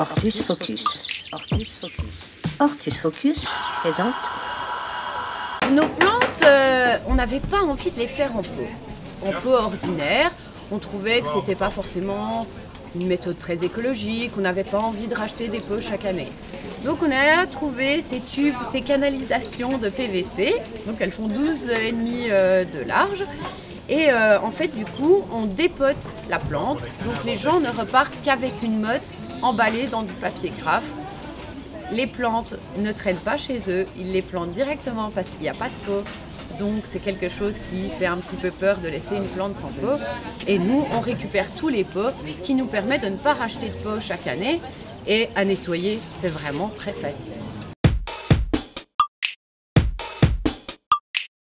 Ortus Focus. Ortus Focus. Ortus Focus présente. Nos plantes, euh, on n'avait pas envie de les faire en pot. En pot ordinaire, on trouvait que c'était pas forcément une méthode très écologique, on n'avait pas envie de racheter des pots chaque année. Donc on a trouvé ces tubes, ces canalisations de PVC, donc elles font 12,5 euh, de large. Et euh, en fait, du coup, on dépote la plante. Donc les gens ne repartent qu'avec une motte emballée dans du papier craft. Les plantes ne traînent pas chez eux, ils les plantent directement parce qu'il n'y a pas de pot. Donc c'est quelque chose qui fait un petit peu peur de laisser une plante sans pot. Et nous, on récupère tous les pots, ce qui nous permet de ne pas racheter de pots chaque année. Et à nettoyer, c'est vraiment très facile.